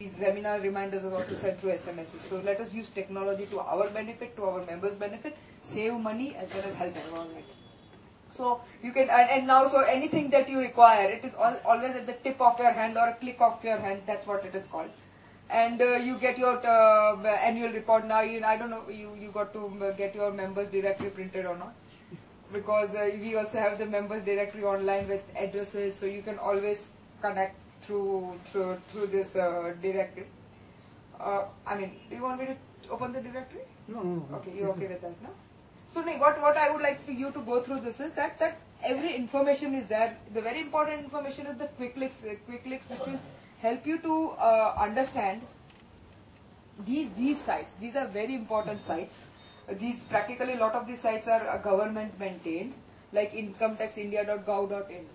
these seminar reminders are also sent through SMSs. So let us use technology to our benefit, to our members' benefit, save money as well as help environment. So you can, and, and now, so anything that you require, it is all, always at the tip of your hand or a click of your hand. That's what it is called. And uh, you get your uh, annual report now. You, I don't know, you, you got to uh, get your members directory printed or not. Because uh, we also have the members directory online with addresses, so you can always connect through through through this uh, directory. Uh, I mean, do you want me to open the directory? No, no, no. Okay, you okay with that, no? So, no, what what I would like for you to go through this is that that every information is there. The very important information is the quick links, uh, quick links which will help you to uh, understand these these sites. These are very important sites. These practically a lot of these sites are uh, government maintained, like incometaxindia.gov.in.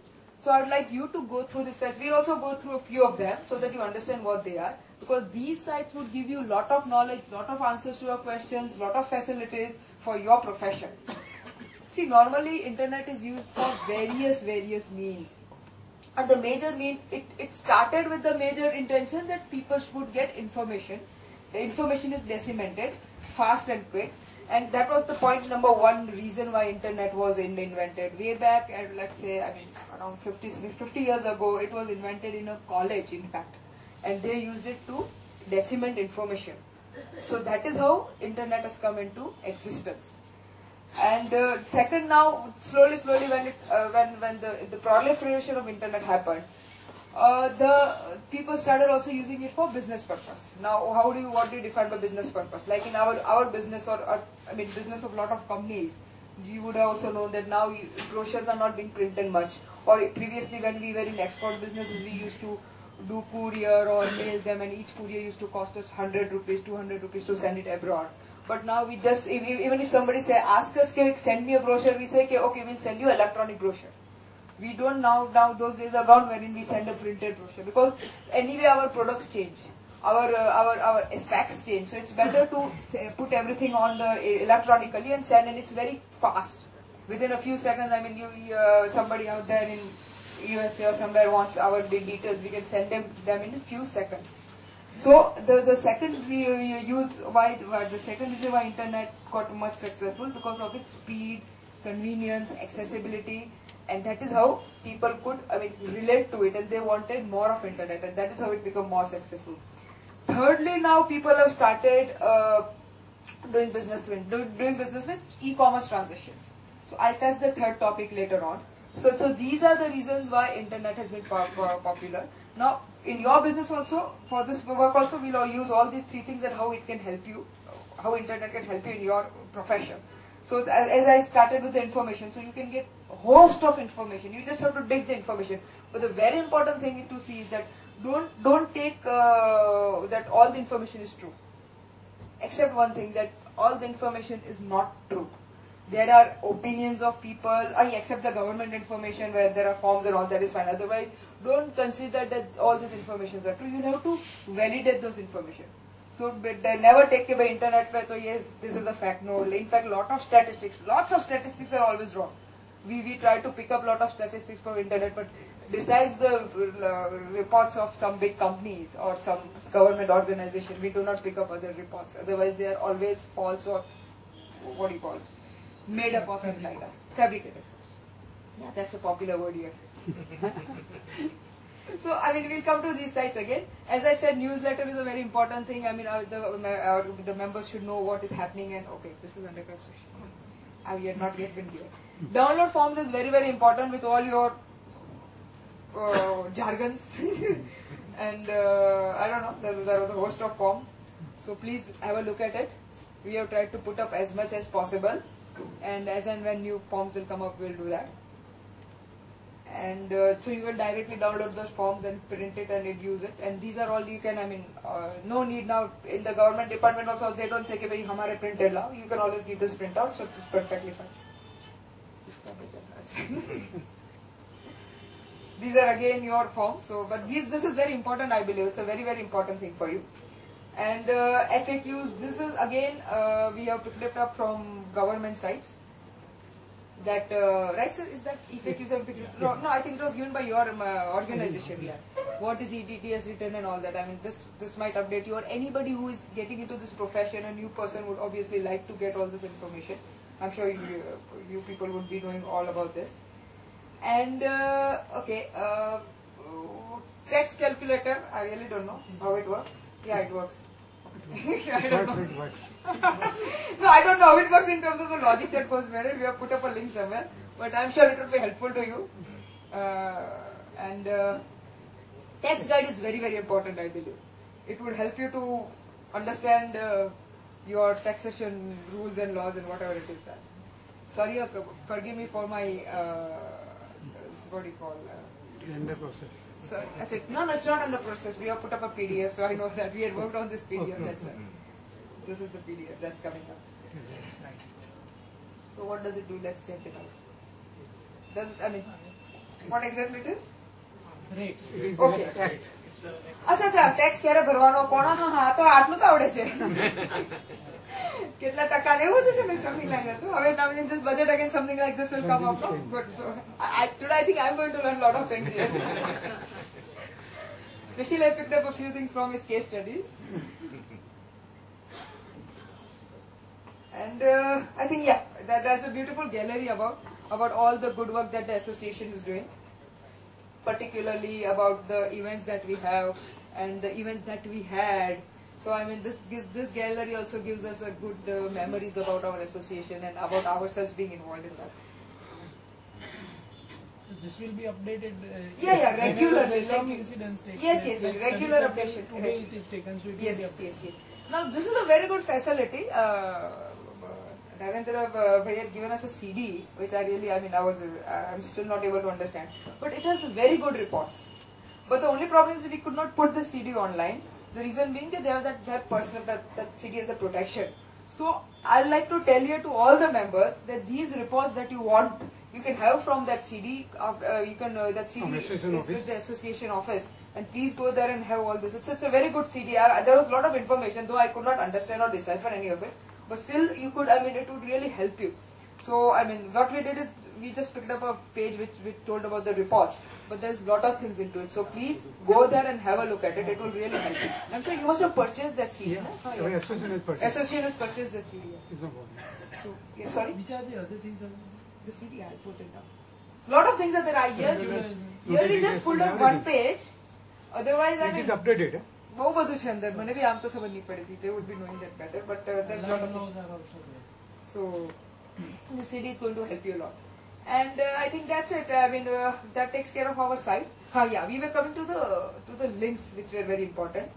So I would like you to go through the sites. We'll also go through a few of them so that you understand what they are. Because these sites would give you a lot of knowledge, lot of answers to your questions, lot of facilities for your profession. See, normally internet is used for various, various means. And the major mean, it, it started with the major intention that people would get information. Information is disseminated, fast and quick. And that was the point number one reason why internet was in, invented. Way back, at, let's say, I mean, around 50, 50 years ago, it was invented in a college, in fact. And they used it to disseminate information. So that is how internet has come into existence. And uh, second, now slowly, slowly, when it uh, when when the the proliferation of internet happened, uh, the people started also using it for business purpose. Now, how do you what do you define by business purpose? Like in our our business or, or I mean business of lot of companies, you would also known that now brochures are not being printed much. Or previously, when we were in export businesses, we used to do courier or mail them, and each courier used to cost us 100 rupees, 200 rupees to send it abroad. But now we just, even if somebody say, ask us, can send me a brochure, we say, okay, we'll send you electronic brochure. We don't now, now those days are gone wherein we send a printed brochure because anyway our products change. Our, uh, our, our specs change. So it's better to say, put everything on the electronically and send and it's very fast. Within a few seconds, I mean, you, uh, somebody out there in USA or somewhere wants our details, we can send them, them in a few seconds. So the, the second we use why, why the second reason why internet got much successful because of its speed, convenience, accessibility, and that is how people could I mean relate to it and they wanted more of internet and that is how it became more successful. Thirdly, now people have started uh, doing business with doing business with e-commerce transactions. So I'll test the third topic later on. So, so these are the reasons why internet has been popular. Now, in your business also, for this work also, we'll use all these three things and how it can help you, how internet can help you in your profession. So as I started with the information, so you can get host of information. You just have to dig the information. But the very important thing to see is that don't don't take uh, that all the information is true. Except one thing that all the information is not true. There are opinions of people. I accept the government information where there are forms and all that is fine. Otherwise, don't consider that all these informations are true. You have to validate those information. So they never take it by internet where so yes, this is a fact. No, in fact, lot of statistics, lots of statistics are always wrong. We we try to pick up a lot of statistics from internet, but besides the uh, reports of some big companies or some government organization, we do not pick up other reports. Otherwise, they are always false or what do you call it? made up of and like that, fabricated. Yeah, that's a popular word here. so, I mean, we'll come to these sites again. As I said, newsletter is a very important thing. I mean, our, the, uh, our, uh, the members should know what is happening and, okay, this is under construction. I have not yet been here. Download forms is very very important with all your uh, jargons and uh, I don't know, there, there a host of forms. So please have a look at it. We have tried to put up as much as possible and as and when new forms will come up, we'll do that. And uh, so you can directly download those forms and print it and use it. And these are all you can, I mean, uh, no need now in the government department also, they don't say, okay, print it. You can always give this printout, so it's perfectly fine. these are again your forms so but these this is very important I believe. It's a very very important thing for you. And uh, FAQs this is again uh, we have picked it up from government sites. That uh, right sir? Is that effect user no, no I think it was given by your um, uh, organization yeah. What is ETTS written and all that. I mean this this might update you or anybody who is getting into this profession a new person would obviously like to get all this information I'm sure you, you people would be knowing all about this and uh, okay uh, tax calculator I really don't know how it works yeah it works I don't know. it works. no, I don't know how it works in terms of the logic that goes behind. We have put up a link somewhere, but I'm sure it will be helpful to you. Uh, and uh, tax guide is very, very important, I believe. It would help you to understand uh, your taxation rules and laws and whatever it is that. Sorry, uh, forgive me for my, uh, what do you call, uh, the process. so I said, no, no, it's not under process. We have put up a PDF, so I know that we had worked on this PDF. Okay. That's why. This is the PDF that's coming up. So what does it do? Let's check it out. Does it, I mean, what exactly it is? Rates. It is Okay. act. અચ્છા અચ્છા tax ક્યારે ભરવાનો કોનો હા હા તો આટલું તો આવડે છે કેટલા ટકા ને એવું છે સમથિંગ લાઈક that. So, હવે now in this budget again something like this will come up no? but so I, I, today I think I'm going to learn a lot of things here especially I picked up a few things from his case studies and uh, I think yeah that, there's a beautiful gallery about about all the good work particularly about the events that we have and the events that we had. So I mean, this gives, this gallery also gives us a good uh, memories about our association and about ourselves being involved in that. This will be updated. Uh, Yeah, yeah, regularly, Some incidents take Yes, yes, yes, regular updation, Today it is taken, so it Yes, will be updated. yes, yes. Now this is a very good facility. Uh, Ravindra uh, Bhai had given us a CD, which I really, I mean, I was, uh, I'm still not able to understand. But it has very good reports. But the only problem is that we could not put the CD online. The reason being that they have that, that personal, that, that CD as a protection. So I'd like to tell you to all the members that these reports that you want, you can have from that CD. Of, uh, you can uh, that CD From is office. with the association office, and please go there and have all this. It's such a very good CD. I, there was a lot of information, though I could not understand or decipher any of it. But still, you could. I mean, it would really help you. So I mean, what we did is we just picked up a page which which told about the reports, but there's a lot of things into it. So please go there and have a look at it. It will really help you. I'm sure you must have purchased that CD. Yeah. Oh, Our yeah. association has purchased. Association has purchased the CD. It's no problem. So yeah, sorry, Which are the other things? of- the CD I put it down. lot of things are there. I here, here we just pulled and up one page. Otherwise, I mean, It is updated. બહુ બધું છે અંદર મને બી આમ તો ખબર નહીં પડતી તે would be knowing that better but that lot so the CD is going to help you a lot. And uh, I think that's it. I mean, uh, that takes care of our side. Ah, yeah, we were coming to the to the links, which were very important.